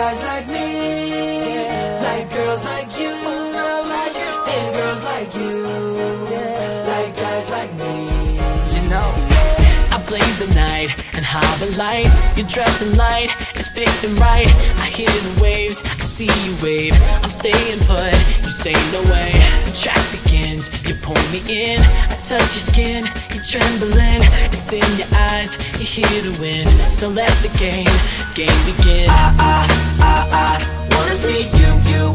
guys like me, like girls like you, and girls like you, like guys like me. You know, I blaze the night and harbor lights. You're dressing light, it's fitting right. I hear the waves, I see you wave. I'm staying put, you say no way. The track begins, you pull me in. I touch your skin, you're trembling. It's in your eyes, you're here to win. So let the game, game begin. I, I wanna see you, you,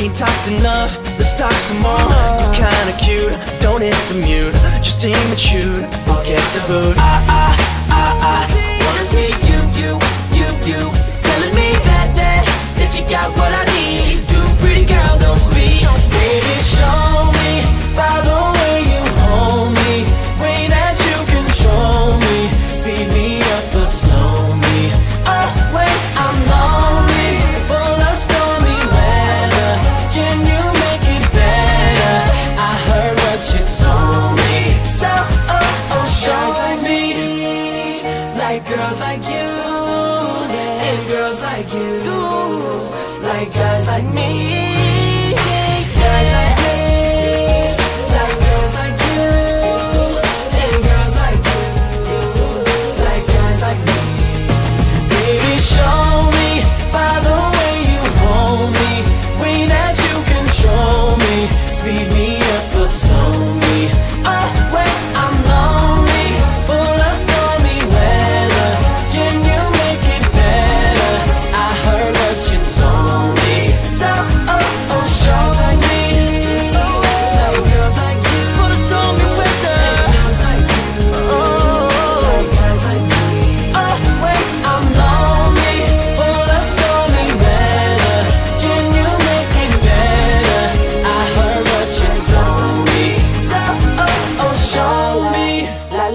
Ain't talked enough, let's talk some more You're kinda cute, don't hit the mute Just aim at you, we'll get the boot girls like you And girls like you. Like guys like me